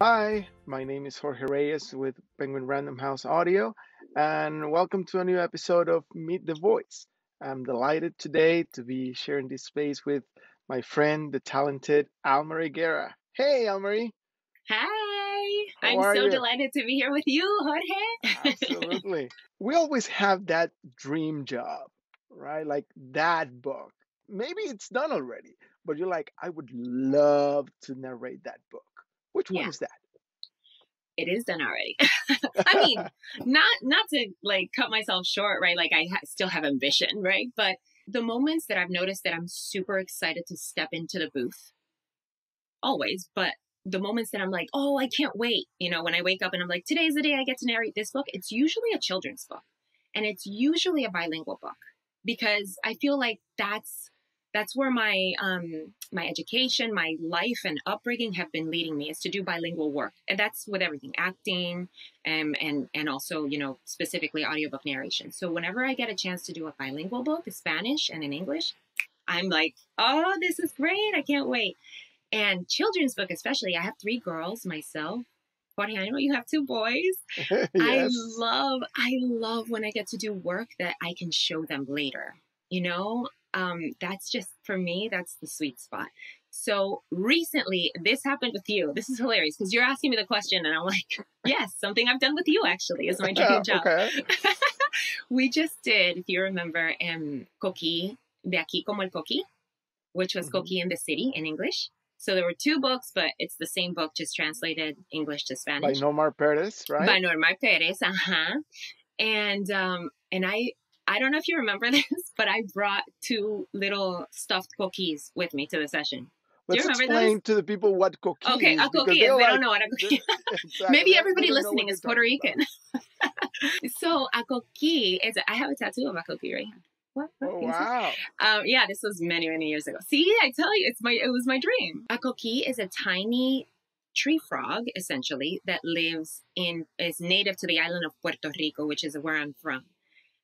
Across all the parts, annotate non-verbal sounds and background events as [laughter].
Hi, my name is Jorge Reyes with Penguin Random House Audio, and welcome to a new episode of Meet the Voice. I'm delighted today to be sharing this space with my friend, the talented Almarie Guerra. Hey, Almarie. Hi, How I'm so you? delighted to be here with you, Jorge. Absolutely. [laughs] We always have that dream job, right? Like that book. Maybe it's done already, but you're like, I would love to narrate that book. Which one Yeah. is that? it is done already. [laughs] I mean, [laughs] not not to like cut myself short, right? Like I ha- still have ambition, right? But the moments that I've noticed that I'm super excited to step into the booth, always, but the moments that I'm like, oh, I can't wait, you know, when I wake up and I'm like, today's the day I get to narrate this book, it's usually a children's book. And it's usually a bilingual book because I feel like that's that's where my um my education, my life and upbringing have been leading me is to do bilingual work. And that's with everything, acting um, and and also, you know, specifically audiobook narration. So whenever I get a chance to do a bilingual book, in Spanish and in English, I'm like, "Oh, this is great. I can't wait." And children's book especially, I have three girls myself. Jorge, I know you have two boys. [laughs] I love I love when I get to do work that I can show them later. You know, um, that's just for me. That's the sweet spot. So recently, this happened with you. This is hilarious because you're asking me the question, and I'm like, [laughs] yes, something I've done with you actually is my [laughs] dream job. [laughs] we just did, if you remember, um, Coqui, de aquí como el Coqui, which was Mhm. Coqui in the City in English. So there were two books, but it's the same book, just translated English to Spanish. By Nomar Perez, right? by Norma Perez. Uh huh. And um, and I I don't know if you remember [laughs] this, but I brought two little stuffed coquís with me to the session. Do you Let's remember explain to the people what coquí Okay, is. a coquí. they're like- don't know what a coquí. [laughs] [laughs] Exactly. Maybe everybody don't know what listening is Puerto. Rican. so a coquí is I have a tattoo of a coquí right here. What? what Oh can you see? wow! Um, yeah, this was many, many years ago. See, I tell you, it's my it was my dream. A coquí is a tiny tree frog, essentially, that lives in is native to the island of Puerto Rico, which is where I'm from.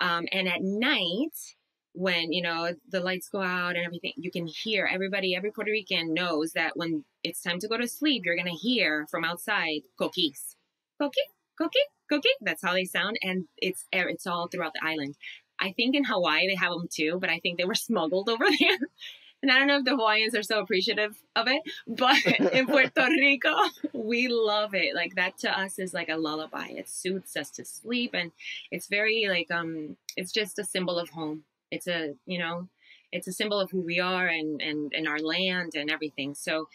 Um, and at night, when you know the lights go out and everything, you can hear everybody. Every Puerto Rican knows that when it's time to go to sleep, you're gonna hear from outside coquís, coquí, coquí, coquí. That's how they sound, and it's it's all throughout the island. I think in Hawaii they have them too, but I think they were [laughs] smuggled over there. And I don't know if the Hawaiians are so appreciative of it, but [laughs] in Puerto Rico, we love it. Like that to us is like a lullaby. It soothes us to sleep and it's very like um it's just a symbol of home. It's a, you know, it's a symbol of who we are and and and our land and everything. So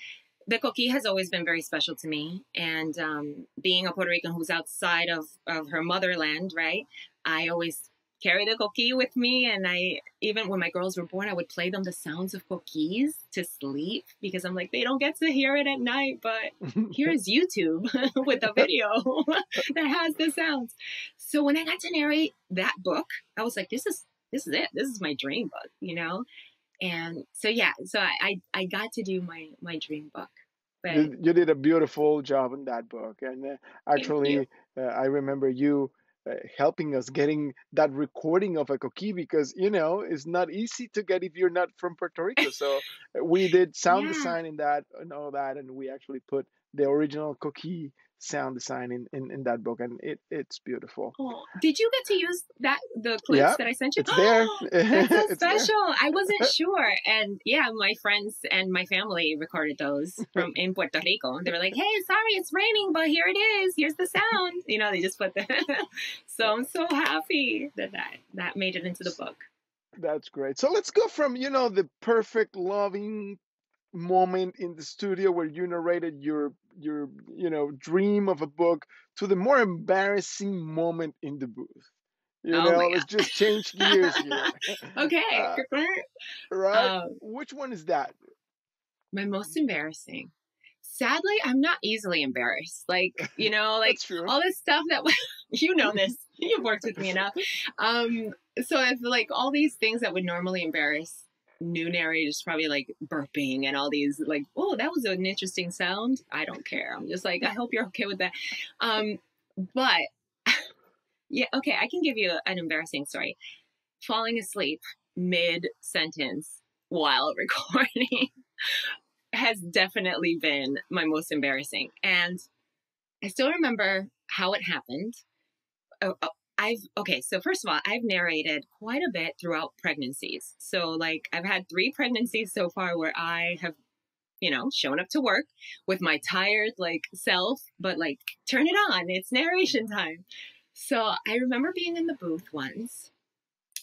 the coquí has always been very special to me. And um, being a Puerto Rican who's outside of, of her motherland, right? I always carry the coquí with me. And I, even when my girls were born, I would play them the sounds of coquís to sleep because I'm like, they don't get to hear it at night, but [laughs] here's YouTube [laughs] with a video [laughs] that has the sounds. So when I got to narrate that book, I was like, this is, this is it. This is my dream book, you know? And so, yeah, so I, I, I got to do my, my dream book. But you, you did a beautiful job in that book, and uh, actually, uh, I remember you uh, helping us getting that recording of a coquí because you know it's not easy to get if you're not from Puerto Rico. So [laughs] we did sound Yeah. design in that and all that, and we actually put the original coquí sound design in, in, in that book, and it it's beautiful. Oh, did you get to use that the clips Yeah, that I sent you? It's there. [gasps] That's so [laughs] It's there. special. I wasn't [laughs] sure, and yeah, my friends and my family recorded those from in Puerto Rico. They were like, "Hey, sorry, it's raining, but here it is. Here's the sound." You know, they just put the. [laughs] so I'm so happy that that that made it into the book. That's great. So let's go from, you know, the perfect loving moment in the studio where you narrated your your, you know, dream of a book to the more embarrassing moment in the booth. You Oh know, let's just change gears here. [laughs] Okay. Uh, right? Um, Which one is that? my most embarrassing. Sadly, I'm not easily embarrassed. Like you know, [laughs] like all this stuff that [laughs] you know this you've worked with me enough um so i feel like all these things that would normally embarrass new narrators probably like burping and all these like oh that was an interesting sound. I don't care. I'm just like i hope you're okay with that. Um but [laughs] yeah okay i can give you an embarrassing story. Falling asleep mid sentence while [laughs] recording has definitely been my most embarrassing. And I still remember how it happened. I've okay, so first of all, I've narrated quite a bit throughout pregnancies. So like I've had 3 pregnancies so far where I have you know, shown up to work with my tired like self, but like turn it on, it's narration time. So I remember being in the booth once.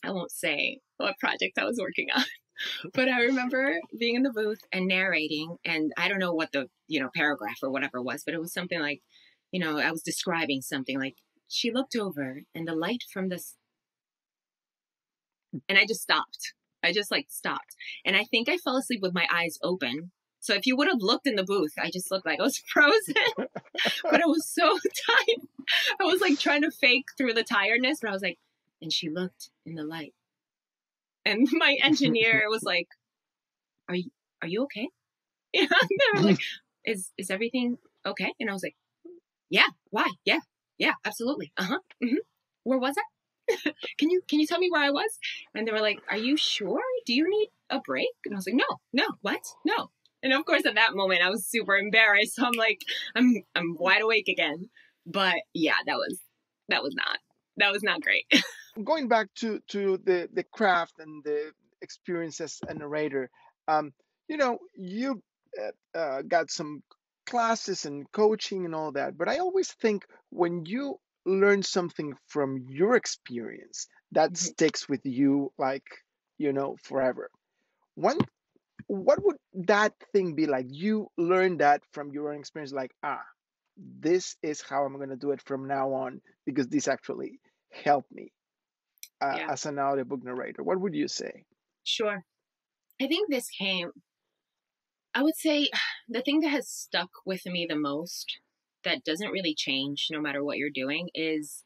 I won't say what project I was working on. [laughs] but I remember being in the booth and narrating, and I don't know what the you know paragraph or whatever was, but it was something like, you know, I was describing something like she looked over and the light from this, and I just stopped. I just like stopped, and I think I fell asleep with my eyes open. So if you would have looked in the booth, I just looked like I was [laughs] frozen, but I was so [laughs] tired. I was like trying to fake through the tiredness, but I was like, and she looked in the light and [laughs] my engineer was like, "Are you are you okay?" Yeah, they were like, "Is is everything okay?" And I was like, "Yeah, why? Yeah, yeah, absolutely. Uh huh. Mm-hmm. Where was I? [laughs] can you can you tell me where I was?" And they were like, "Are you sure? Do you need a break?" And I was like, "No, no, what? No." And of course, at that moment, I was super embarrassed. So I'm like, I'm I'm wide awake again. But yeah, that was that was not that was not great. [laughs] going back to to the the craft and the experience as a narrator um you know you uh, uh, got some classes and coaching and all that but i always think when you learn something from your experience that mm-hmm. sticks with you like you know forever one what would that thing be like you learn that from your own experience like ah this is how i'm going to do it from now on because this actually helped me uh, yeah. as an audiobook narrator? What would you say? Sure. I think this came, I would say [sighs] the thing that has stuck with me the most that doesn't really change no matter what you're doing is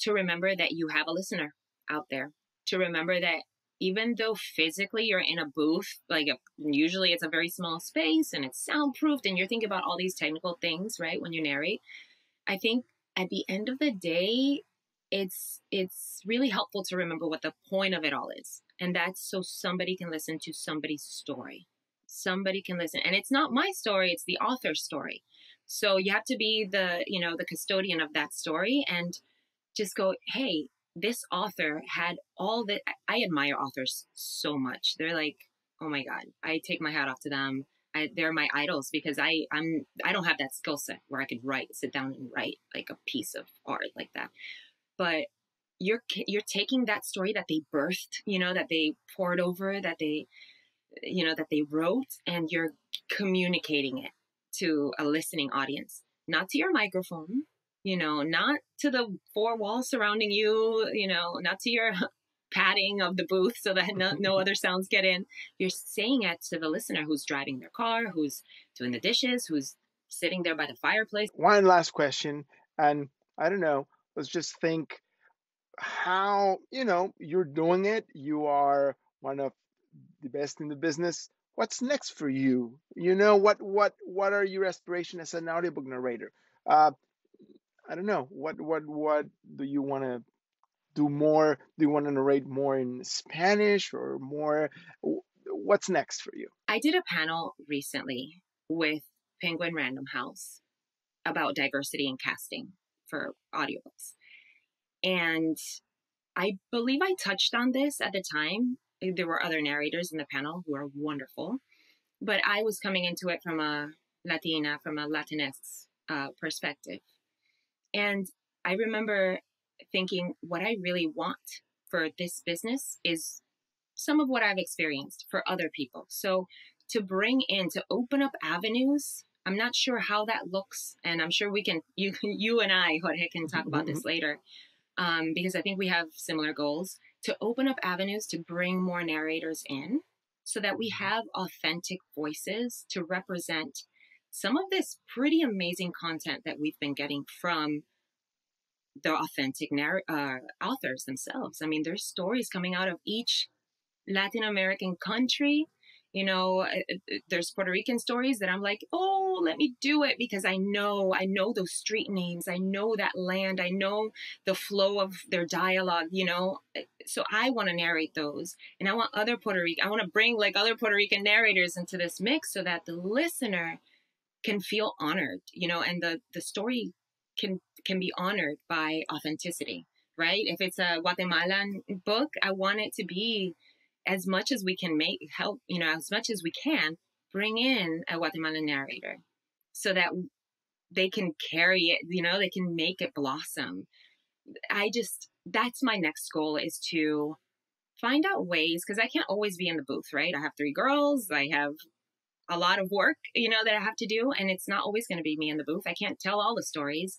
to remember that you have a listener out there. To remember that even though physically you're in a booth, like a, usually it's a very small space and it's soundproofed and you're thinking about all these technical things, right, when you narrate, I think at the end of the day, it's it's really helpful to remember what the point of it all is and that's so somebody can listen to somebody's story somebody can listen. And it's not my story it's the author's story. So you have to be the you know the custodian of that story and just go hey this author had all that i admire authors so much. They're like oh my god i take my hat off to them. I, they're my idols because I I'm I don't have that skill set where I could write, sit down and write like a piece of art like that. But you're you're taking that story that they birthed, you know, that they poured over, that they you know, that they wrote and you're communicating it to a listening audience, not to your microphone, you know, not to the four walls surrounding you, you know, not to your [laughs] padding of the booth so that no, no, other [laughs] sounds get in. You're saying it to the listener who's driving their car, who's doing the dishes, who's sitting there by the fireplace. One last question, and I don't know, let's just think how you know you're doing it you are one of the best in the business what's next for you? You know what what what are your aspirations as an audiobook narrator? Uh i don't know. What what what do you want to do more? Do you want to narrate more in spanish or more? What's next for you? I did a panel recently with penguin random house about diversity in casting for audiobooks. And I believe I touched on this at the time. There were other narrators in the panel who are wonderful, but I was coming into it from a Latina, from a Latinx uh, perspective. And I remember thinking, what I really want for this business is some of what I've experienced for other people. So to bring in, to open up avenues I'm not sure how that looks, and I'm sure we can [laughs] you you and I Jorge can talk about this mm-hmm. later, um, because I think we have similar goals to open up avenues to bring more narrators in, so that we have authentic voices to represent some of this pretty amazing content that we've been getting from the authentic narr- uh, authors themselves. I mean, there's stories coming out of each Latin American country you know uh, uh, uh, there's puerto rican stories that i'm like oh let me do it because i know i know those street names. I know that land. I know the flow of their dialogue you know? So i want to narrate those and i want other puerto rican i want to bring like other puerto rican narrators into this mix so that the listener can feel honored, you know, and the the story can can be honored by authenticity, right? If it's a Guatemalan book, I want it to be as much as we can make help, you know, as much as we can bring in a Guatemalan narrator so that they can carry it, you know, they can make it blossom. I just that's my next goal is to find out ways because I can't always be in the booth, right? I have three girls, I have a lot of work, you know, that I have to do, and it's not always going to be me in the booth. I can't tell all the stories.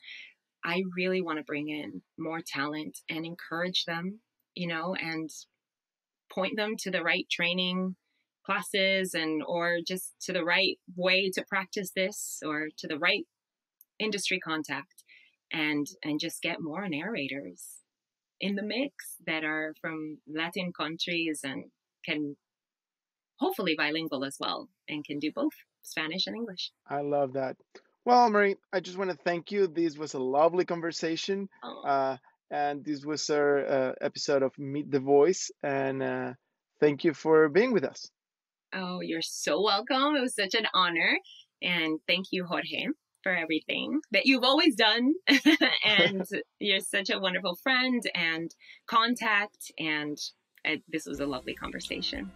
I really want to bring in more talent and encourage them, you know, and point them to the right training classes and or just to the right way to practice this or to the right industry contact and and just get more narrators in the mix that are from Latin countries and can hopefully bilingual as well and can do both Spanish and English. I love that. Well, Marie, I just want to thank you. This was a lovely conversation. Uh, and this was our uh, episode of Meet the Voice. And uh, thank you for being with us. Oh, you're so welcome. It was such an honor. And thank you, Jorge, for everything that you've always done. [laughs] and you're such a wonderful friend and contact. And uh, this was a lovely conversation.